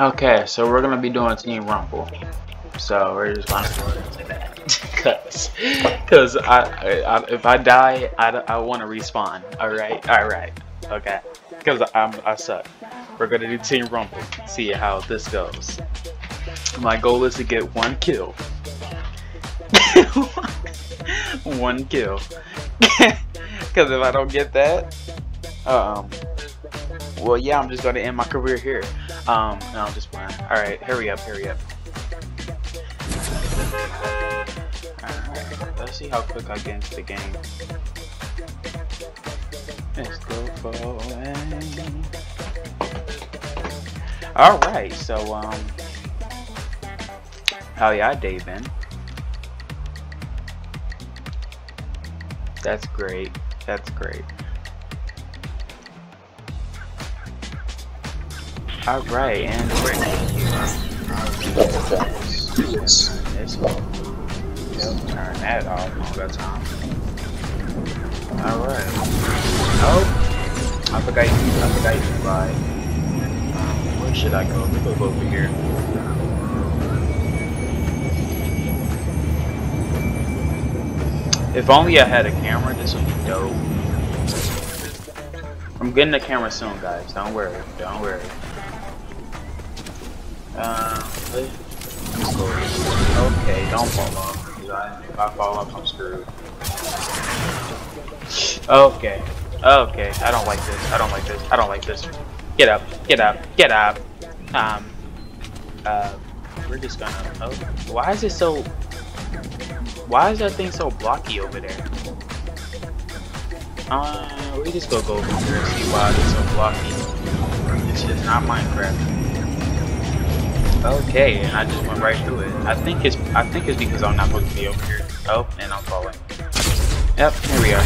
Okay, so we're gonna be doing Team Rumble. So we're just gonna cause, cause I, I, if I die, I, I want to respawn. All right, all right, okay. Cause I'm I suck. We're gonna do Team Rumble. See how this goes. My goal is to get one kill. one kill. Cause if I don't get that, um, well, yeah, I'm just gonna end my career here. Um, no, I'm just playing. All right, hurry up, hurry up. Alright, let's see how quick I get into the game. Let's go forward. Alright, so, um, how y'all day been? That's great. That's great. Alright, and we're. Yep, turn that off all the time. Alright. Oh! I forgot you, I forgot you buy. Um, where should I go? Let's go over here. If only I had a camera, this would be dope. I'm getting a camera soon, guys. Don't worry. Don't worry. Okay, don't fall off. If I fall off, I'm screwed. Okay. Okay, I don't like this. I don't like this. I don't like this. Get up. Get up. Get up. Um. Uh. We're just gonna. Oh. Why is it so? Why is that thing so blocky over there? Uh, we just go go over here and see why it's so blocky. This is not Minecraft. Okay, and I just went right through it. I think it's I think it's because I'm not supposed to be over here. Oh, and I'm falling. Yep, here we are.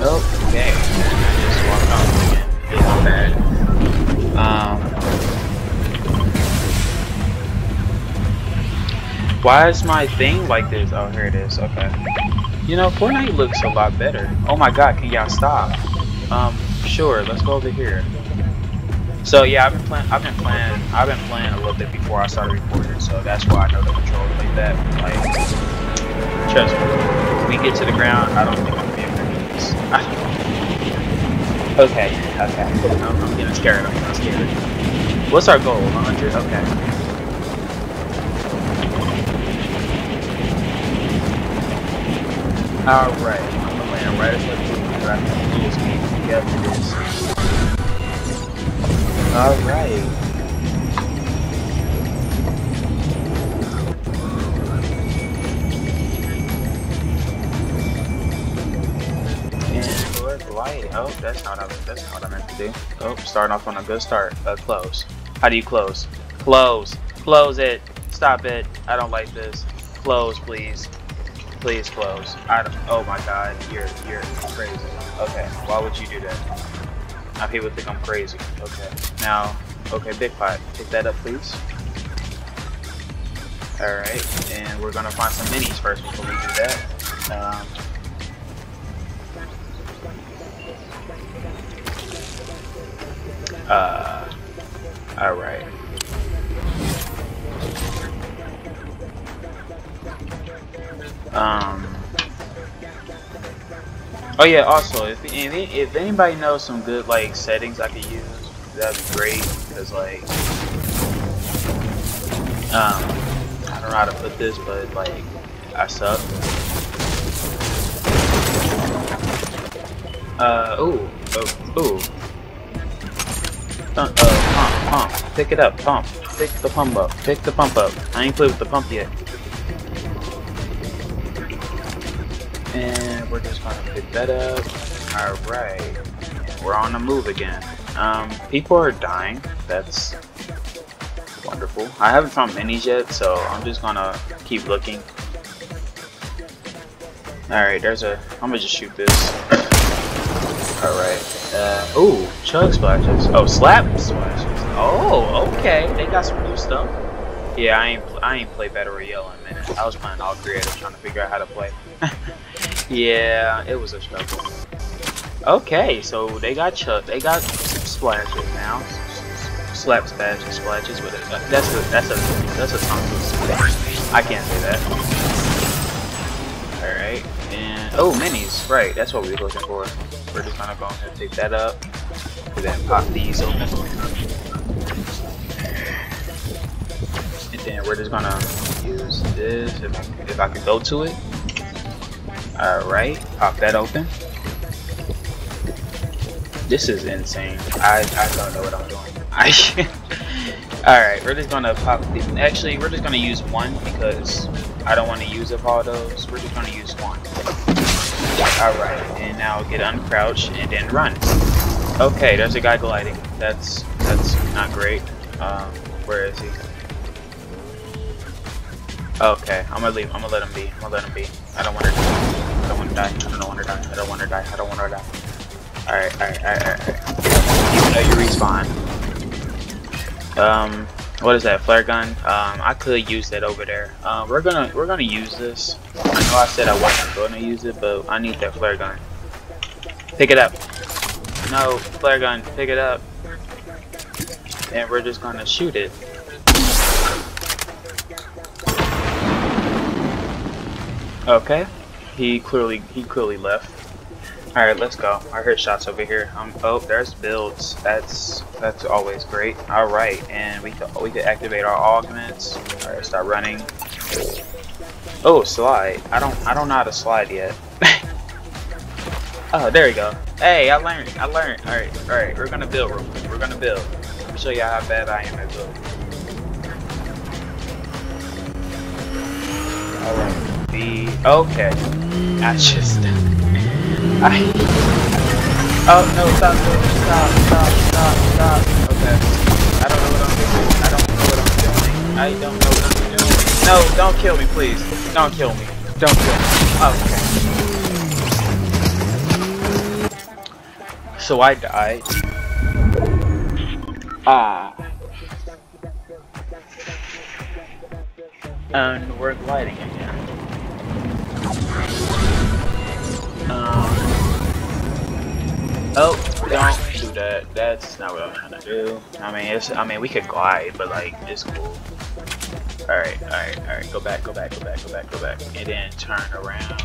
Okay, and I just walked off again. It's bad. Um, why is my thing like this? Oh, here it is. Okay. You know, Fortnite looks a lot better. Oh my God, can y'all stop? Um, sure. Let's go over here. So yeah, I've been playing. I've been playing. I've been playing a little bit before I started recording, so that's why I know the controls like that. Like, trust me, we get to the ground, I don't think I'm gonna be able to do this. okay, okay. I'm, I'm getting scared. I'm getting scared. What's our goal? 100. Okay. All right. I'm gonna land right at the traffic. Full speed. Yep, it is. Alright. Light. Oh, that's not what I, that's not what I meant to do. Oh, starting off on a good start. Uh, close. How do you close? Close. Close it. Stop it. I don't like this. Close, please. Please close. I don't. Oh my God, you're you're crazy. Okay, why would you do that? Now people think I'm crazy. Okay. Now, okay, Big Pot, pick that up, please. Alright, and we're gonna find some minis first before we do that. Um, uh, alright. Um, Oh yeah, also if if anybody knows some good like settings I could use, that'd be great. Cause like, um, I don't know how to put this, but like, I suck. Uh, ooh, oh, ooh. Uh, uh, pump, pump, pick it up, pump, pick the pump up, pick the pump up. I ain't played with the pump yet. And we're just gonna pick that up. Alright. We're on the move again. Um, people are dying. That's wonderful. I haven't found minis yet, so I'm just gonna keep looking. Alright, there's a... I'm gonna just shoot this. Alright. Uh, ooh, chug splashes. Oh, slap splashes. Oh, okay. They got some new stuff. Yeah, I ain't I ain't played Battle Royale in a minute. I was playing all creative, trying to figure out how to play. yeah, it was a struggle. Okay, so they got chuck, they got splashes now. slap splashes and splashes with it. That's a that's a that's a tongue twister. I can't say that. Alright, and oh minis, right, that's what we were looking for. We're just gonna go ahead and take that up. And then pop these open. And then we're just gonna use this if, if I can go to it. Alright, pop that open. This is insane. I, I don't know what I'm doing. I Alright, we're just gonna pop the actually we're just gonna use one because I don't want to use up all those. We're just gonna use one. Alright, and now get uncrouch and then run. Okay, there's a guy gliding. That's that's not great. Um, where is he? Okay, I'm gonna leave. I'm gonna let him be. I'm gonna let him be. I don't want to. I don't want to die. I don't want to die. I don't want to die. I don't want to die. Alright, alright, alright, alright. You respawn. Um, what is that? Flare gun? Um, I could use that over there. Um, we're gonna we're gonna use this. I know I said I wasn't gonna use it, but I need that flare gun. Pick it up. No, flare gun. Pick it up. And we're just gonna shoot it. Okay. He clearly he clearly left. Alright, let's go. I heard shots over here. Um, oh, there's builds. That's that's always great. Alright, and we can, we can activate our augments. Alright, start running. Oh, slide. I don't I don't know how to slide yet. oh, there we go. Hey, I learned. I learned. Alright, alright, we're gonna build quick. We're gonna build. Let me show you how bad I am at building. Alright. The okay. I just I. Oh no! Stop! Stop! Stop! Stop! Stop! Okay. I don't know what I'm doing. I don't know what I'm doing. I don't know what I'm doing. No! Don't kill me, please. Don't kill me. Don't kill me. Okay. So I died. Ah. And we're gliding oh, don't do that. That's not what I'm trying to do. I mean, it's. I mean, we could glide, but like, it's cool. All right, all right, all right. Go back, go back, go back, go back, go back, and then turn around.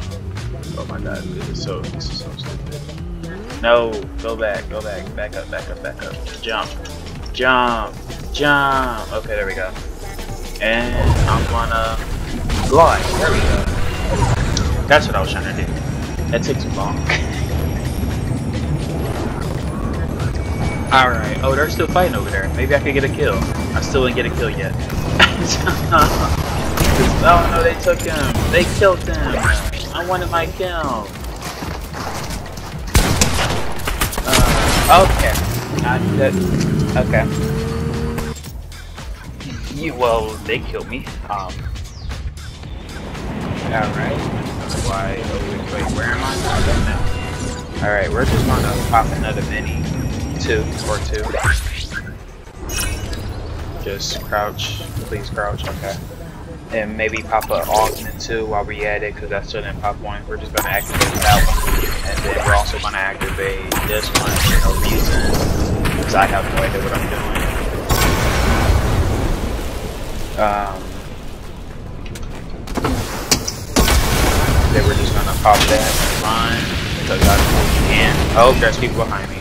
Oh my God, this is so. This is so stupid. No, go back, go back, back up, back up, back up. Jump, jump, jump. Okay, there we go. And I'm gonna glide. There we go. That's what I was trying to do. That took too long. Alright. Oh, they're still fighting over there. Maybe I could get a kill. I still didn't get a kill yet. oh no, they took him. They killed him. I wanted my kill. Uh, okay. I, that, okay. You, well, they killed me. Um. Alright. Why? Oh, wait, where am I? I don't know. Alright, we're just gonna pop another mini two or two. Just crouch, please crouch, okay. And maybe pop an augment too while we at it, because that still didn't pop one. We're just gonna activate that one. And then we're also gonna activate this one for no reason. Because I have no idea what I'm doing. Um then we're just gonna pop that line because I can. Oh, there's people behind me.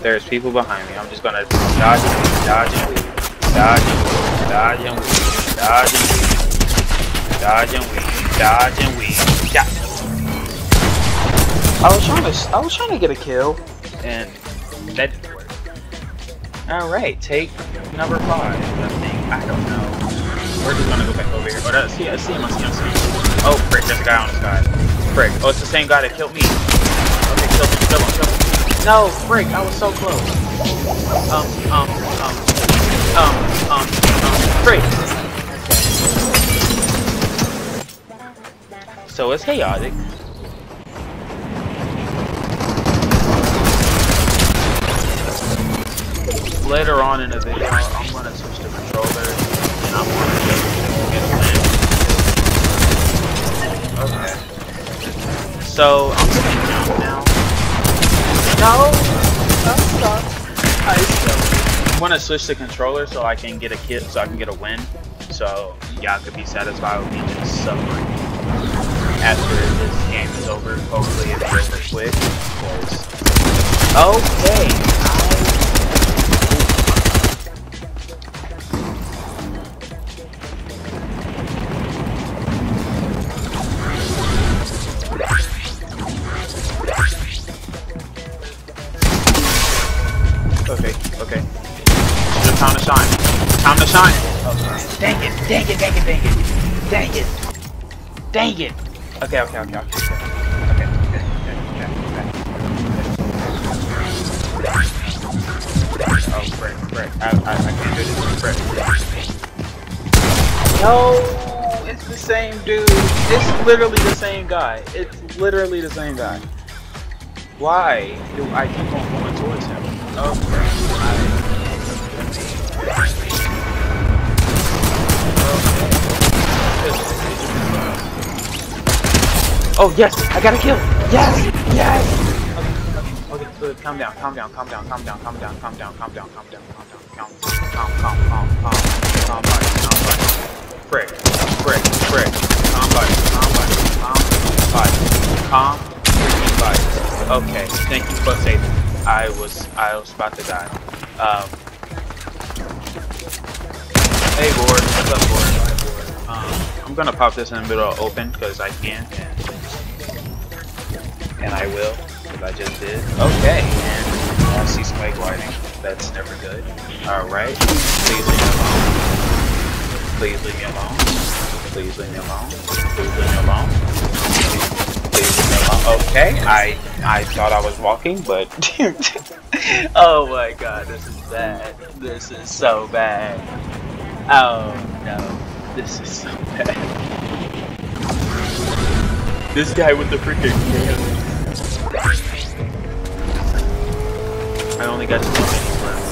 There's people behind me. I'm just gonna dodge and weave, dodge and weave, dodge and weave, dodge and weave, dodge and weave, dodge and weave, dodge and weave. Yeah. I was trying to, I was trying to get a kill, and that didn't work. All right, take number five. I think I don't know. We're just gonna go back over here. Oh, that's, see, I see him. I see him. I see him. Oh, frick! There's a guy on the sky. Frick! Oh, it's the same guy that killed me. Okay, kill him. Kill him. Kill him. No, frick, I was so close. Um, um, um, um, um, um, frick. So it's chaotic. Later on in the video, I'm gonna switch the controller and I'm gonna get a Okay. So I'm gonna. I want to switch the controller so I can get a kit, so I can get a win. So y'all could be satisfied with me just suffering after this game is over. Hopefully it's over quick. Okay. Okay, Dang it, dang it, dang it, dang it. Dang it. Dang it. Okay, okay, okay, okay. Okay, okay, okay, okay. Oh, frick, frick. I, I, I can't do this. Frick. No, it's the same dude. It's literally the same guy. It's literally the same guy. Why do I keep on going towards him? Oh, Oh yes, I got a kill. Yes, yes. Okay, okay, okay, calm down, calm down, calm down, calm down, calm down, calm down, calm down, calm down, calm down, calm, calm, calm, calm, calm, calm body, calm body. Frick, frick, frick. Calm body, calm body, calm body, calm freaking body. Okay, thank you for saving. I was, I was about to die. Um. Hey, board. What's up, board? Um, I'm gonna pop this in the middle of open because I can. And and I will, because I just did. Okay, and I see spike lighting. That's never good. Alright, please leave me alone. Please leave me alone. Please leave me alone. Please leave me alone. Please leave me alone. Okay, I I thought I was walking, but oh my god, this is bad. This is so bad. Oh no, this is so bad. This guy with the freaking only got two minis left.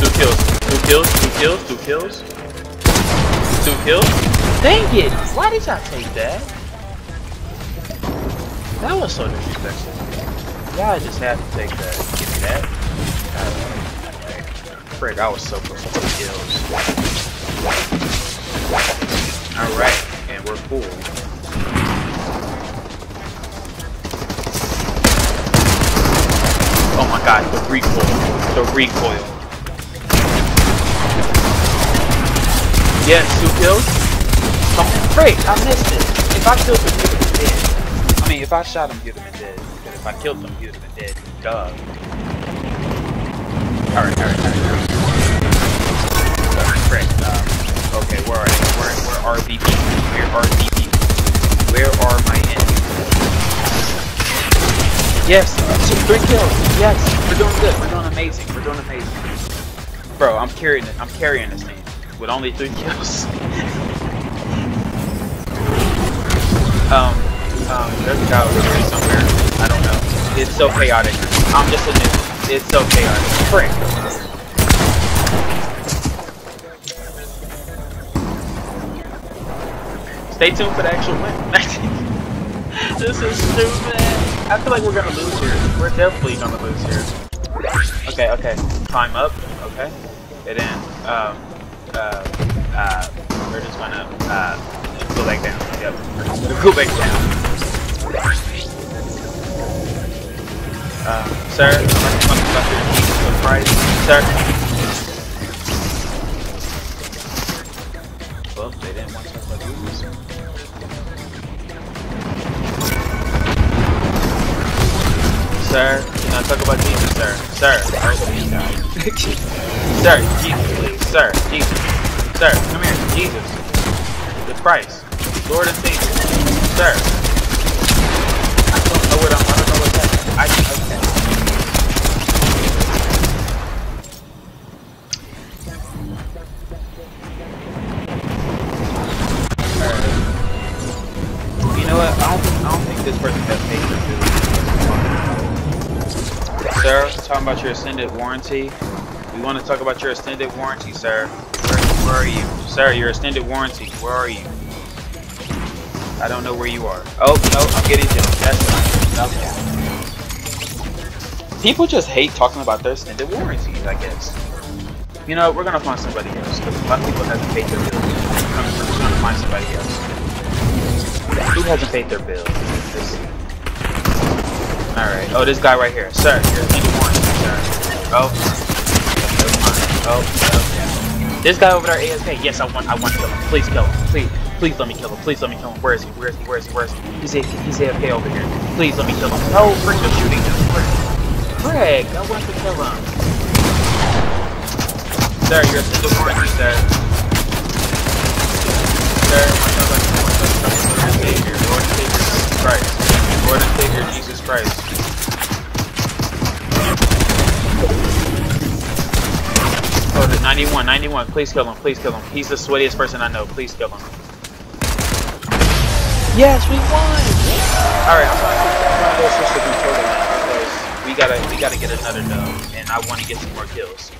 Two kills. Two kills. Two kills. Two kills. Two kills. Dang it! Why did y'all take that? That was so disrespectful. Y'all just had to take that. Give me that. Frick, I was so close to kills. Alright, and we're full. Oh the recoil. The recoil. Yes, two kills? Come on, frick, I missed it. If I killed him, he would have been dead. I mean, if I shot him, he would have been dead. But if I killed him, he would have been dead. Duh. Alright, alright, alright. Frick, um, okay, where are they? Where, where are the people? Where are the people? Where are my enemies? Yes, three kills. Yes, we're doing good. We're doing amazing. We're doing amazing. Bro, I'm carrying it. I'm carrying this team with only three kills. um, um, there's a guy over here somewhere. I don't know. It's so chaotic. I'm just a noob. It's so chaotic. Frick. Stay tuned for the actual win. this is stupid. I feel like we're gonna lose here. We're definitely gonna lose here. Okay, okay. Climb up. Okay. And then, um, uh, uh, we're just gonna, uh, go back down. Yep. We're go back down. Um, sir, I'm the price. Sir. Well, they didn't want to talk about sir. You know, talk about Jesus, sir. Sir. sir, Jesus, please. Sir, Jesus. Sir, come here. Jesus. The Christ. Lord and Savior. Sir. I don't know what I'm, I don't know what's happening. I, okay. Uh, you know what? I don't, I don't think this person has patience. Sir, talking about your extended warranty. We want to talk about your extended warranty, sir. Where, where are you? Sir, your extended warranty. Where are you? I don't know where you are. Oh, no, I'm getting jumped. That's fine. People just hate talking about their extended warranties, I guess. You know, we're gonna find somebody else, because a lot of people haven't paid their bills. We're gonna, find somebody else. Who hasn't paid their bill? Alright, oh, this guy right here. Sir, your extended warranty, sir. Oh. Oh, oh, This guy over there, ASK. Yes, I want, I want to kill him. Please kill him. Please, please let me kill him. Please let me kill him. Where is he? Where is he? Where is he? Where is he? He's, a, he's AFK over here. Please let me kill him. No, Frick, you're shooting him. Frick, I want to kill him. Sir, you're a single sir. Sir, Lord and Savior, Lord and Savior, Jesus Christ. Lord and Savior, Jesus Christ. Oh, the 91, 91. Please kill him. Please kill him. He's the sweatiest person I know. Please kill him. Yes, we won! Alright, I'm gonna go switch to now because we gotta we gotta get another dub and I wanna get some more kills.